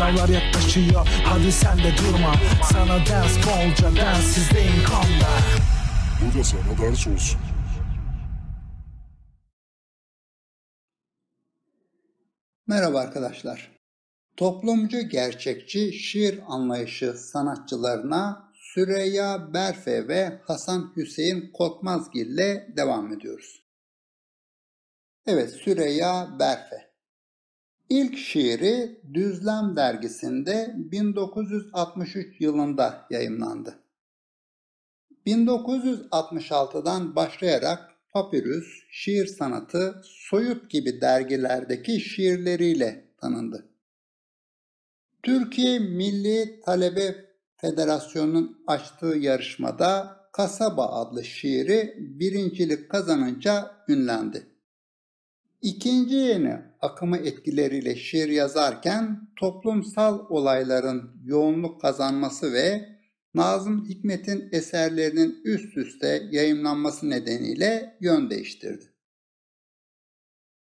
Sınavlar yaklaşıyor hadi sen de durma Sana ders bolca densizdeyim kanda Bu da sana ders olsun. Merhaba arkadaşlar. Toplumcu gerçekçi şiir anlayışı sanatçılarına Süreyya Berfe ve Hasan Hüseyin Korkmazgil ile devam ediyoruz. Evet Süreyya Berfe. İlk şiiri Düzlem dergisinde 1963 yılında yayımlandı. 1966'dan başlayarak Papyrus, Şiir Sanatı, Soyut gibi dergilerdeki şiirleriyle tanındı. Türkiye Milli Talebe Federasyonu'nun açtığı yarışmada Kasaba adlı şiiri birincilik kazanınca ünlendi. İkinci yeni akımı etkileriyle şiir yazarken toplumsal olayların yoğunluk kazanması ve Nazım Hikmet'in eserlerinin üst üste yayımlanması nedeniyle yön değiştirdi.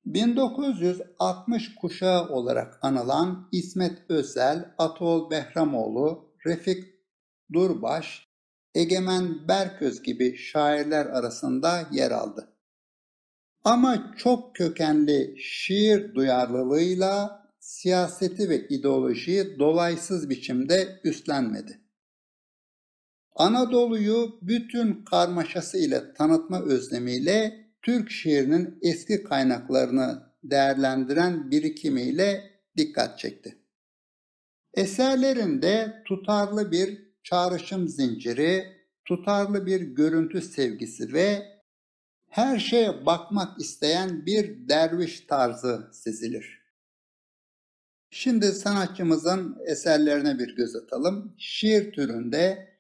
1960 kuşağı olarak anılan İsmet Özel, Atol Behramoğlu, Refik Durbaş, Egemen Berköz gibi şairler arasında yer aldı. Ama çok kökenli şiir duyarlılığıyla siyaseti ve ideolojiyi dolaysız biçimde üstlenmedi. Anadolu'yu bütün karmaşası ile tanıtma özlemiyle Türk şiirinin eski kaynaklarını değerlendiren birikimiyle dikkat çekti. Eserlerinde tutarlı bir çağrışım zinciri, tutarlı bir görüntü sevgisi ve her şeye bakmak isteyen bir derviş tarzı sezilir. Şimdi sanatçımızın eserlerine bir göz atalım. Şiir türünde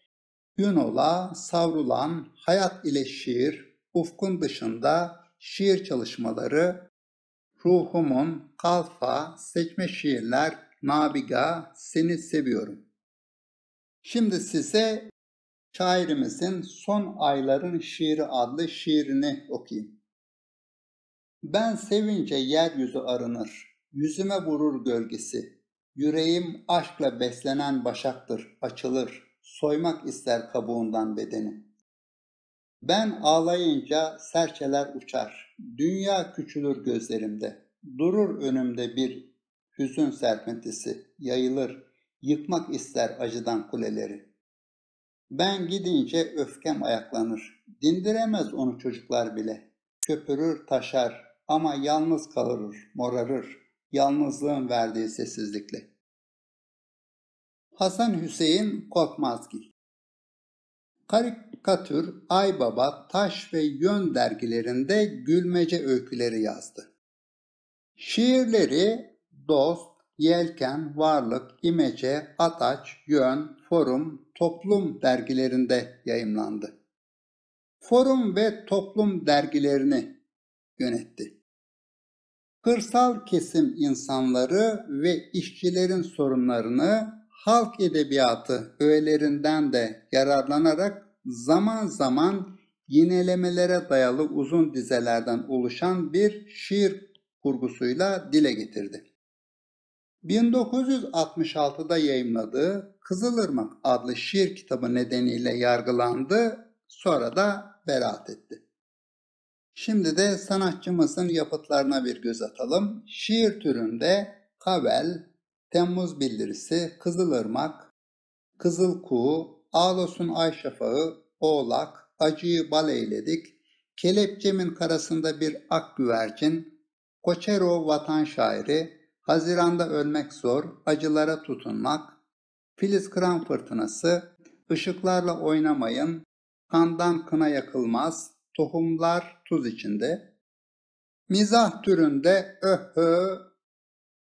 Yunola, Savrulan, Hayat ile Şiir, Ufkun Dışında, Şiir Çalışmaları, Ruhumun, Kalfa, Seçme Şiirler, Nabiga, Seni Seviyorum. Şimdi size şairimizin Son Ayların Şiiri adlı şiirini okuyayım. Ben sevince yeryüzü arınır, yüzüme vurur gölgesi. Yüreğim aşkla beslenen başaktır, açılır, soymak ister kabuğundan bedeni. Ben ağlayınca serçeler uçar, dünya küçülür gözlerimde. Durur önümde bir hüzün serpintisi, yayılır, yıkmak ister acıdan kuleleri. Ben gidince öfkem ayaklanır, dindiremez onu çocuklar bile. Köpürür, taşar ama yalnız kalır, morarır, yalnızlığın verdiği sessizlikle. Hasan Hüseyin Korkmazgil Karikatür, Aybaba, Taş ve Yön dergilerinde gülmece öyküleri yazdı. Şiirleri Dost, Yelken, Varlık, İmece, Ataç, Yön, Forum, Toplum dergilerinde yayımlandı. Forum ve Toplum dergilerini yönetti. Kırsal kesim insanları ve işçilerin sorunlarını halk edebiyatı öğelerinden de yararlanarak zaman zaman yinelemelere dayalı uzun dizelerden oluşan bir şiir kurgusuyla dile getirdi. 1966'da yayımladığı Kızılırmak adlı şiir kitabı nedeniyle yargılandı, sonra da beraat etti. Şimdi de sanatçımızın yapıtlarına bir göz atalım. Şiir türünde Kavel, Temmuz Bildirisi, Kızılırmak, Kızıl Kuğu, Ağlos'un Ay Şafağı, Oğlak, Acıyı Bal Eyledik, Kelepçemin Karasında Bir Ak Güvercin, Koçero Vatan Şairi, Haziranda Ölmek Zor, Acılara Tutunmak, Filiz Kıran Fırtınası, Işıklarla Oynamayın, Kandan Kına Yakılmaz, Tohumlar Tuz içinde, Mizah türünde öhö,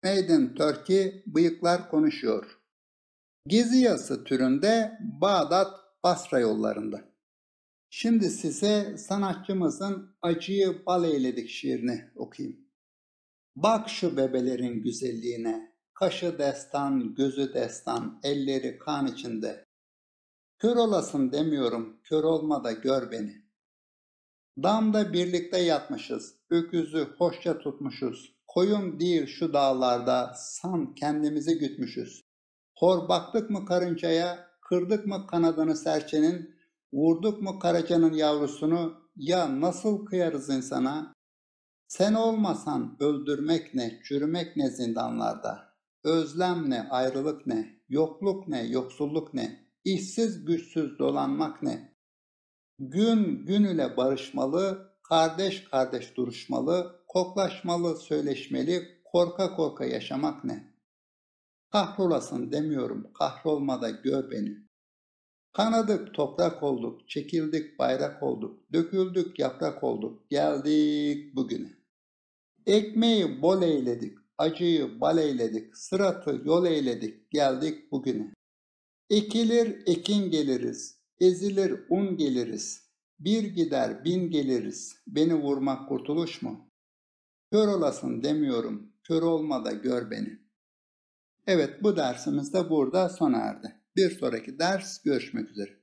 Made in Turkey, Bıyıklar Konuşuyor. Gezi yazısı türünde Bağdat Basra yollarında. Şimdi size sanatçımızın Acıyı Bal Eyledik şiirini okuyayım. Bak şu bebelerin güzelliğine, kaşı destan, gözü destan, elleri kan içinde. Kör olasın demiyorum, kör olma da gör beni. Damda birlikte yatmışız, öküzü hoşça tutmuşuz, Koyun değil şu dağlarda san kendimizi gütmüşüz. Hor baktık mı karıncaya, kırdık mı kanadını serçenin, vurduk mu karacanın yavrusunu, ya nasıl kıyarız insana? Sen olmasan öldürmek ne, çürümek ne zindanlarda. Özlem ne, ayrılık ne, yokluk ne, yoksulluk ne, işsiz güçsüz dolanmak ne. Gün gün ile barışmalı, kardeş kardeş duruşmalı, koklaşmalı, söyleşmeli, korka korka yaşamak ne? Kahrolasın demiyorum, kahrolmada gör beni. Kanadık toprak olduk, çekildik bayrak olduk, döküldük yaprak olduk, geldik bugüne. Ekmeği bol eyledik, acıyı bal eyledik, sıratı yol eyledik, geldik bugüne. Ekilir ekin geliriz, ezilir un geliriz, bir gider bin geliriz, beni vurmak kurtuluş mu? Kör olasın demiyorum, kör olma da gör beni. Evet bu dersimiz de burada sona erdi. Bir sonraki ders görüşmek üzere.